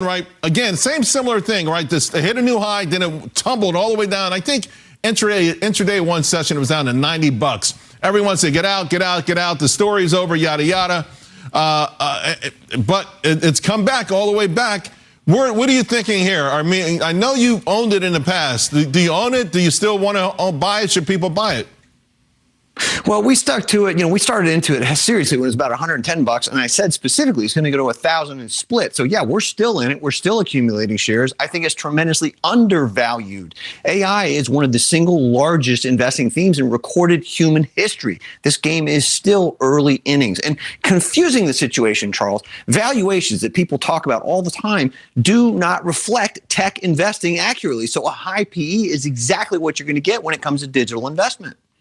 right? Again, same similar thing, right? This hit a new high, then it tumbled all the way down. I think intraday, intraday one session it was down to 90 bucks. Everyone said, get out, get out, get out. The story's over, yada, yada. Uh, uh, but it, it's come back all the way back. Where, what are you thinking here? I mean, I know you owned it in the past. Do, do you own it? Do you still want to buy it? Should people buy it? Well, we stuck to it. You know, we started into it seriously when it was about 110 bucks, and I said specifically it's going to go to a thousand and split. So yeah, we're still in it. We're still accumulating shares. I think it's tremendously undervalued. AI is one of the single largest investing themes in recorded human history. This game is still early innings, and confusing the situation, Charles. Valuations that people talk about all the time do not reflect tech investing accurately. So a high PE is exactly what you're going to get when it comes to digital investment.